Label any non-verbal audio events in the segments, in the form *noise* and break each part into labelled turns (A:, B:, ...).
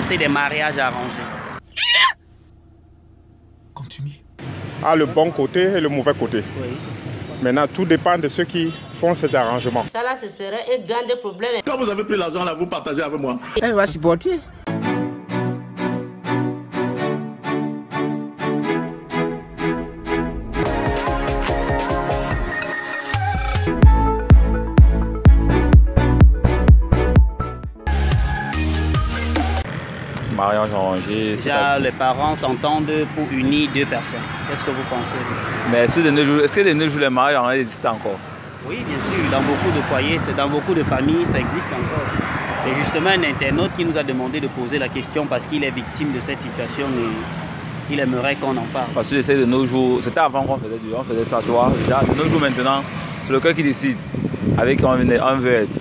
A: pensez des mariages arrangés
B: Continue.
C: A le bon côté et le mauvais côté.
A: Oui.
C: Maintenant, tout dépend de ceux qui font cet arrangement.
D: Ça là, ce serait un grand problème.
E: Quand vous avez pris l'argent là, vous partagez avec moi.
B: Elle va supporter.
F: Mariage arrangé. c'est
A: Déjà,
F: pas-
A: les parents s'entendent pour unir deux personnes. Qu'est-ce que vous pensez de ça?
F: Mais est-ce que de nos jours, les mariages arrangés existent encore?
A: Oui, bien sûr. Dans beaucoup de foyers, c'est dans beaucoup de familles, ça existe encore. C'est justement un internaute qui nous a demandé de poser la question parce qu'il est victime de cette situation et il aimerait qu'on en parle.
F: Parce que c'est de nos jours, c'était avant qu'on faisait, du- on faisait ça, tu vois. Déjà, de nos jours maintenant, c'est le cœur qui décide avec qui on veut être.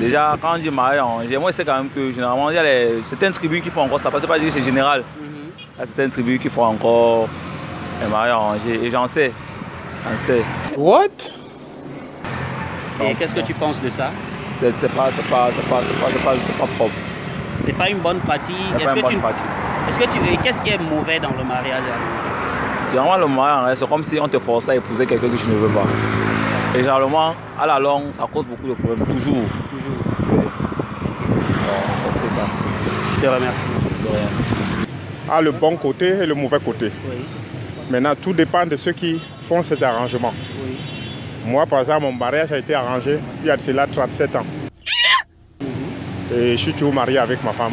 F: Déjà, quand on dit mariage arrangé, moi, c'est quand même que généralement, il y a les, certaines tribus qui font encore ça. Parce que pas dire que c'est général. Il y a certaines tribus qui font encore les. Et j'en sais. J'en sais.
C: What?
A: Et qu'est-ce que tu penses de ça?
F: C'est pas, c'est pas, c'est pas, c'est pas, c'est pas, propre.
A: C'est pas une bonne pratique.
F: C'est
A: Est-ce
F: pas
A: que
F: une
A: tu
F: bonne pratique.
A: Est-ce que tu et qu'est-ce qui est mauvais dans le mariage
F: Généralement, le mariage c'est comme si on te forçait à épouser quelqu'un que tu ne veux pas. Et généralement, à la longue, ça cause beaucoup de problèmes, toujours.
A: Toujours.
F: Oui. Alors, c'est un peu ça.
A: Je te remercie.
F: De rien.
C: Le bon côté et le mauvais côté.
A: Oui.
C: Maintenant, tout dépend de ceux qui font cet arrangement.
A: Oui.
C: Moi, par exemple, mon mariage a été arrangé il y a de cela 37 ans. Et je suis toujours marié avec ma femme.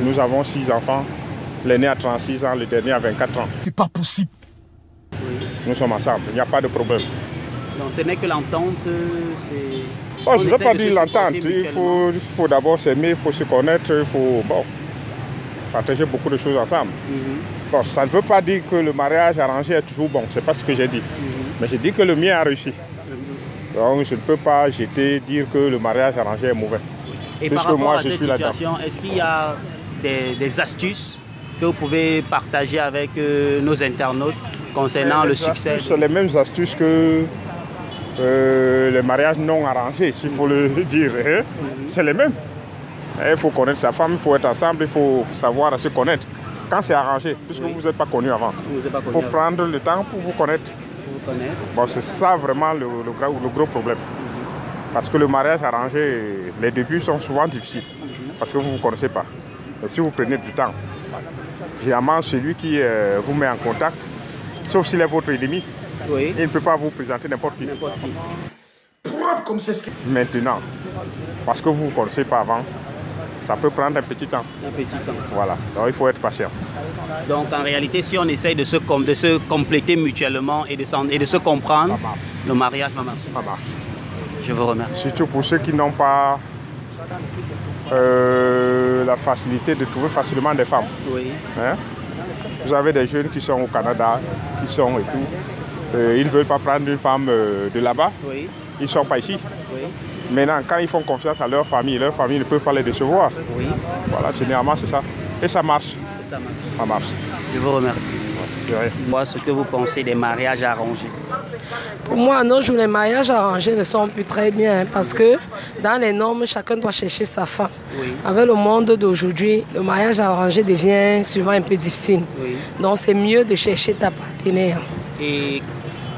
C: Nous avons six enfants. L'aîné a 36 ans, le dernier a 24 ans.
B: C'est pas possible.
C: Nous sommes ensemble, il n'y a pas de problème.
A: Donc ce n'est que l'entente, c'est.
C: Oh,
A: On
C: je ne veux pas dire l'entente. Il faut, faut d'abord s'aimer, il faut se connaître, il faut bon, partager beaucoup de choses ensemble.
A: Mhm.
C: Bon, ça ne veut pas dire que le mariage arrangé est toujours bon, c'est pas ce que j'ai dit. Mais j'ai dit que le mien a réussi. Donc je ne peux pas jeter, dire que le mariage arrangé est mauvais.
A: Et par rapport
C: moi,
A: à
C: je
A: cette
C: suis
A: situation, est-ce qu'il y a des, des astuces que vous pouvez partager avec euh, nos internautes concernant le
C: Les
A: succès
C: C'est les mêmes astuces que euh, les mariages non arrangés, s'il faut le *laughs* dire. hein. C'est les mêmes. Il faut connaître sa femme, il faut être ensemble, il faut savoir se connaître. Quand c'est arrangé, puisque
A: Oui.
C: vous n'êtes pas connu avant, il faut prendre le temps pour vous connaître.
A: vous.
C: Bon, c'est ça vraiment le, le gros, le gros problème. Parce que le mariage arrangé, les débuts sont souvent difficiles. Parce que vous ne vous connaissez pas. Mais si vous prenez du temps, généralement celui qui euh, vous met en contact, sauf s'il est votre ennemi,
A: Oui.
C: il ne peut pas vous présenter n'importe qui.
A: N'importe qui.
B: Propre comme c'est ce que.
C: Maintenant, parce que vous ne vous connaissez pas avant, ça peut prendre un petit temps.
A: Un petit temps.
C: Voilà. Donc il faut être patient.
A: Donc en réalité, si on essaye de se, com- de se compléter mutuellement et de, s'en- et de se comprendre, le mariage va marcher.
C: Ça marche.
A: Je vous remercie.
C: Surtout pour ceux qui n'ont pas euh, la facilité de trouver facilement des femmes.
A: Oui.
C: Hein? Vous avez des jeunes qui sont au Canada, qui sont et tout. Euh, ils ne veulent pas prendre une femme euh, de là-bas,
A: Oui.
C: ils ne sont pas ici.
A: Oui.
C: Maintenant, quand ils font confiance à leur famille, leur famille ne peut pas les décevoir.
A: Oui.
C: Voilà, généralement c'est ça. Et ça marche,
A: Et ça marche.
C: ça marche.
A: Je vous remercie. Moi, ce que vous pensez des mariages arrangés.
G: Pour moi, à nos jours, les mariages arrangés ne sont plus très bien hein, parce que dans les normes, chacun doit chercher sa femme.
A: Oui.
G: Avec le monde d'aujourd'hui, le mariage arrangé devient souvent un peu difficile.
A: Oui.
G: Donc c'est mieux de chercher ta partenaire.
A: Et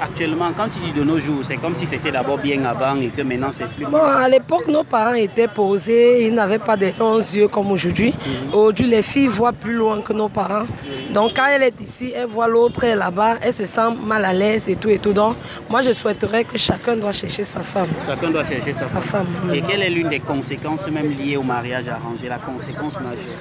A: actuellement, quand tu dis de nos jours, c'est comme si c'était d'abord bien avant et que maintenant c'est plus.
G: Bon, à l'époque, nos parents étaient posés, ils n'avaient pas des longs yeux comme aujourd'hui. Aujourd'hui, les filles voient plus loin que nos parents. Donc, quand elle est ici, elle voit l'autre est là-bas, elle se sent mal à l'aise et tout et tout. Donc, moi, je souhaiterais que chacun doit chercher sa femme.
A: Chacun doit chercher sa
G: Sa
A: femme.
G: femme.
A: Et quelle est l'une des conséquences même liées au mariage arrangé, la conséquence majeure?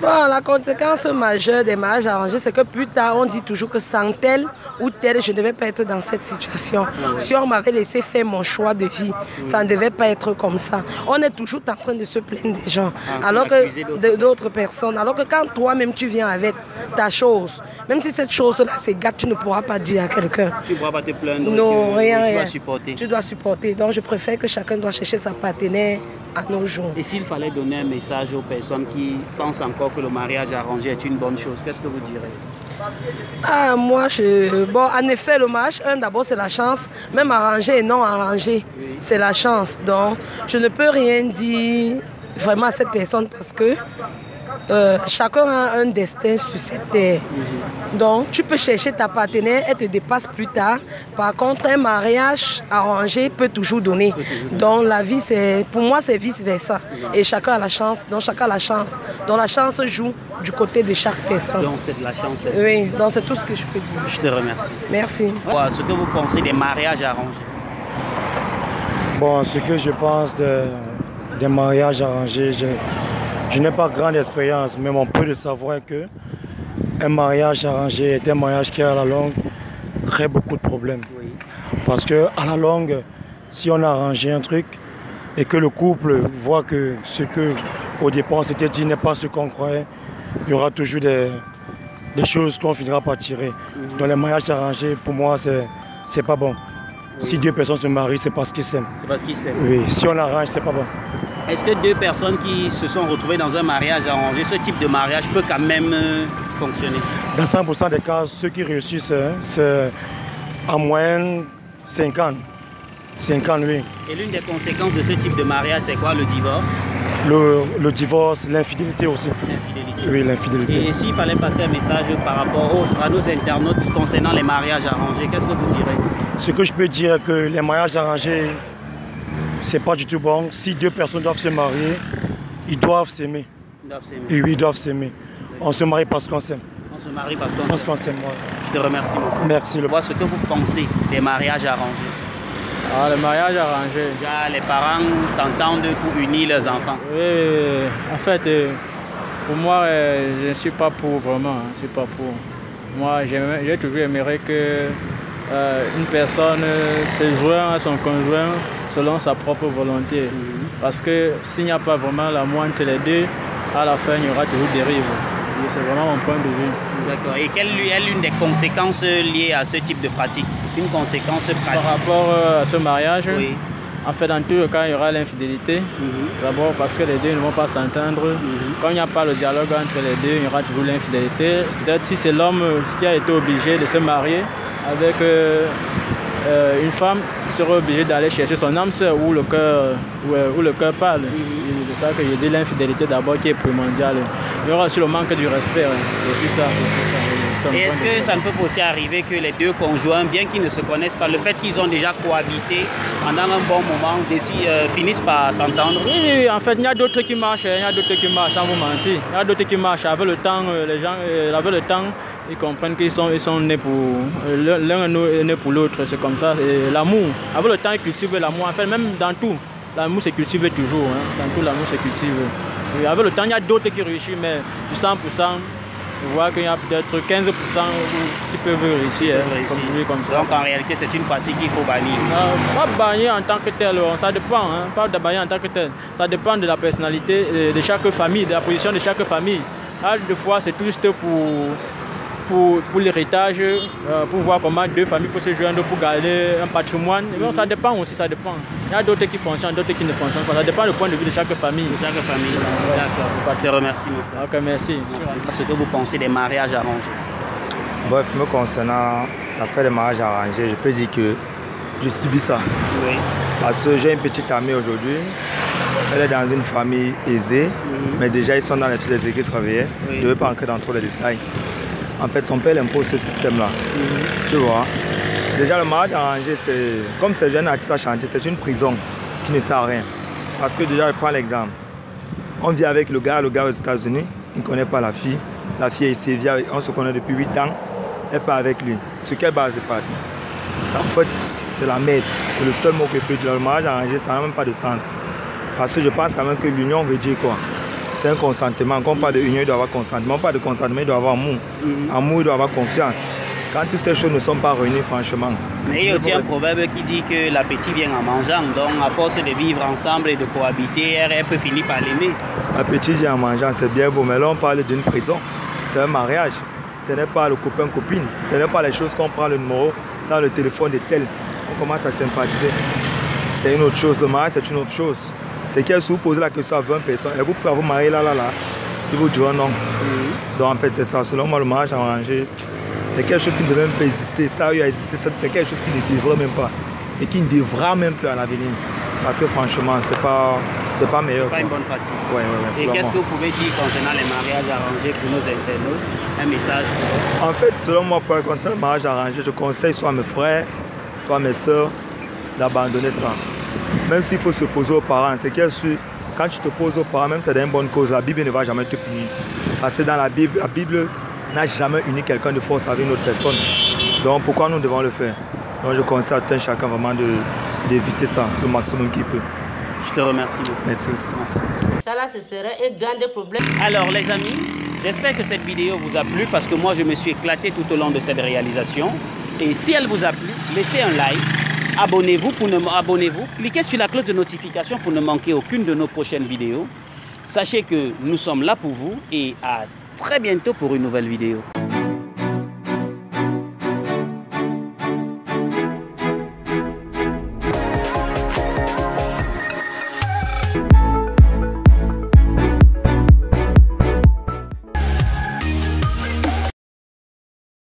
G: Bon, la conséquence majeure des mariages arrangés, c'est que plus tard, on dit toujours que sans tel ou tel, je ne devais pas être dans cette situation. Si on m'avait laissé faire mon choix de vie, ça ne devait pas être comme ça. On est toujours en train de se plaindre des gens,
A: Ah,
G: alors que
A: d'autres
G: personnes. Alors que quand toi-même tu viens avec ta chose, même si cette chose-là c'est gâte, tu ne pourras pas dire à quelqu'un.
A: Tu ne pourras pas te plaindre.
G: Non, rien,
A: Tu
G: rien.
A: vas supporter.
G: Tu dois supporter. Donc je préfère que chacun doit chercher sa partenaire à nos jours.
A: Et s'il fallait donner un message aux personnes qui pensent encore que le mariage arrangé est une bonne chose, qu'est-ce que vous direz?
G: Ah, moi, je... Bon, en effet, le mariage, un, d'abord, c'est la chance. Même arrangé et non arrangé, c'est la chance. Donc, je ne peux rien dire vraiment à cette personne parce que euh, chacun a un destin sur cette terre. Donc, tu peux chercher ta partenaire, elle te dépasse plus tard. Par contre, un mariage arrangé peut toujours donner. Donc, la vie, c'est, pour moi, c'est vice-versa. Et chacun a la chance. Donc, chacun a la chance. Donc, la chance joue du côté de chaque personne.
A: Donc c'est de la chance.
G: Oui, donc c'est tout ce que je peux dire.
A: Je te remercie.
G: Merci.
A: Voilà, ce que vous pensez des mariages arrangés?
H: Bon, ce que je pense de, des mariages arrangés, je, je n'ai pas grande expérience, mais on peut le savoir que un mariage arrangé est un mariage qui, à la longue, crée beaucoup de problèmes. Parce que à la longue, si on a arrangé un truc et que le couple voit que ce que au départ on s'était dit n'est pas ce qu'on croyait, il y aura toujours des, des choses qu'on finira par tirer. Dans les mariages arrangés, pour moi, c'est c'est pas bon. Si deux personnes se marient, c'est parce qu'ils s'aiment.
A: C'est parce qu'ils s'aiment.
H: Oui, si on arrange, c'est pas bon.
A: Est-ce que deux personnes qui se sont retrouvées dans un mariage arrangé, ce type de mariage peut quand même euh, fonctionner?
H: Dans 100% des cas, ceux qui réussissent, hein, c'est en moyenne 50. 50, oui.
A: Et l'une des conséquences de ce type de mariage, c'est quoi Le divorce?
H: Le, le divorce, l'infidélité aussi.
A: L'infidélité.
H: Oui, l'infidélité.
A: Et s'il fallait passer un message par rapport aux, à nos internautes concernant les mariages arrangés, qu'est-ce que vous direz?
H: Ce que je peux dire, c'est que les mariages arrangés, c'est pas du tout bon. Si deux personnes doivent se marier, ils doivent s'aimer.
A: Ils doivent s'aimer.
H: Et oui, ils doivent s'aimer. On se marie parce qu'on s'aime.
A: On se marie parce qu'on
H: Parce
A: s'aime.
H: qu'on s'aime, ouais.
A: Je te remercie beaucoup.
H: Merci. Le...
A: Ce que vous pensez des mariages arrangés.
I: Ah, le mariage arrangé.
A: Déjà, les parents s'entendent pour unir leurs enfants.
I: Oui, en fait, euh, pour moi, euh, je ne suis pas pour vraiment. hein, c'est pas pour. Moi, j'ai toujours aimé que euh, une personne se joigne à son conjoint selon sa propre volonté. Parce que s'il n'y a pas vraiment l'amour entre les deux, à la fin, il y aura toujours dérive. Et C'est vraiment mon point de vue.
A: D'accord. Et quelle est l'une des conséquences liées à ce type de pratique? Une conséquence
I: Par
A: pratique
I: rapport euh, à ce mariage,
A: Oui.
I: en fait, dans tous les cas, il y aura l'infidélité. D'abord parce que les deux ne vont pas s'entendre. Quand il n'y a pas le dialogue entre les deux, il y aura toujours l'infidélité. Peut-être si c'est l'homme qui a été obligé de se marier avec euh, euh, une femme, il sera obligé d'aller chercher son âme sœur où le cœur où, euh, où le cœur parle. C'est ça que je dis l'infidélité d'abord qui est primordiale. Il y aura aussi le manque du respect. hein. C'est ça.
A: est-ce que ça ne peut pas aussi arriver que les deux conjoints, bien qu'ils ne se connaissent pas, le fait qu'ils ont déjà cohabité pendant un bon moment, déci- euh, finissent par s'entendre?
I: Oui, oui, en fait, il y a d'autres qui marchent, il y a d'autres qui marchent, sans vous mentir. Il y a d'autres qui marchent. Avec le temps, les gens, avec le temps, ils comprennent qu'ils sont, ils sont nés pour. euh, L'un est né pour l'autre, c'est comme ça. Et L'amour, avec le temps, ils cultivent l'amour. En fait, même dans tout, l'amour se cultive toujours. hein. Dans tout, l'amour se cultive. Et avec le temps, il y a d'autres qui réussissent, mais du 100%, je vois qu'il y a peut-être 15% où- qui peuvent réussir. hein. Comme, oui, comme ça.
A: Donc en réalité, c'est une pratique qu'il faut bannir.
I: Euh, pas banni en tant que tel, euh, ça dépend, hein, pas de banni en tant que tel. Ça dépend de la personnalité euh, de chaque famille, de la position de chaque famille. Là, des fois, c'est juste pour, pour, pour l'héritage, euh, pour voir comment deux familles peuvent se joindre pour garder un patrimoine. Mais ça dépend aussi, ça dépend. Il y a d'autres qui fonctionnent, d'autres qui ne fonctionnent pas. Ça dépend du point de vue de chaque famille.
A: Chaque famille. D'accord. Je te remercie.
I: Ok, merci.
A: Ce que vous pensez des mariages arrangés?
J: Bref, me concernant l'affaire des mariages arrangés, je peux dire que je subis ça.
A: Oui.
J: Parce que j'ai une petite amie aujourd'hui, elle est dans une famille aisée, mais déjà ils sont dans les les églises réveillées.
A: Oui.
J: Je ne vais pas entrer dans trop les détails. En fait, son père impose ce système-là. Tu vois Déjà, le mariage arrangé, c'est comme ces jeunes artistes à chanter, c'est une prison qui ne sert à rien. Parce que déjà, je prends l'exemple. On vit avec le gars, le gars aux États-Unis, il ne connaît pas la fille. La fille est ici, on se connaît depuis 8 ans, elle part avec lui. Sur quelle base elle part Ça, en fait, c'est la merde. C'est le seul mot que je peux dire. Le mariage arrangé, ça n'a même pas de sens. Parce que je pense quand même que l'union veut dire quoi? C'est un consentement. Quand on parle de union, il doit y avoir consentement. On parle de consentement, il doit y avoir amour. Amour, il doit avoir confiance. Quand toutes ces choses ne sont pas réunies, franchement.
A: Mais il y a aussi un proverbe qui dit que l'appétit vient en mangeant. Donc, à force de vivre ensemble et de cohabiter, elle, peut finir par l'aimer.
J: Appétit vient en mangeant, c'est bien beau, mais là on parle d'une prison. C'est un mariage. Ce n'est pas le copain-copine. Ce n'est pas les choses qu'on prend le numéro dans le téléphone de tel. On commence à sympathiser. C'est une autre chose. Le mariage, c'est une autre chose. C'est que si vous posez la question à 20 personnes, et vous pouvez vous marier là, là, là, ils vous diront non. Donc en fait, c'est ça. Selon moi, le mariage arrangé, c'est quelque chose qui ne devait même pas exister. Ça a eu à exister, c'est quelque chose qui ne devrait même pas. Et qui ne devra même plus à l'avenir. Parce que franchement, c'est pas, c'est pas meilleur.
A: Pas une bonne pratique.
J: Ouais, ouais,
A: Et qu'est-ce que vous pouvez dire concernant les mariages arrangés pour nos internautes? Un message
J: En fait, selon moi, pour concernant le mariage arrangé, je conseille soit à mes frères, soit à mes soeurs d'abandonner ça. Même s'il faut se poser aux parents, c'est qu'il sûr, quand tu te poses aux parents, même si c'est une bonne cause, la Bible ne va jamais te punir. Parce que dans la Bible, la Bible n'a jamais uni quelqu'un de force avec une autre personne. Donc pourquoi nous devons le faire? Donc je conseille à tout un chacun vraiment d'éviter ça le maximum qu'il peut.
A: Je te remercie.
J: Merci aussi.
A: Merci.
D: Ça là, ce serait un grand problème.
A: Alors les amis, j'espère que cette vidéo vous a plu parce que moi je me suis éclaté tout au long de cette réalisation. Et si elle vous a plu, laissez un like, abonnez-vous pour ne abonnez-vous, cliquez sur la cloche de notification pour ne manquer aucune de nos prochaines vidéos. Sachez que nous sommes là pour vous et à très bientôt pour une nouvelle vidéo.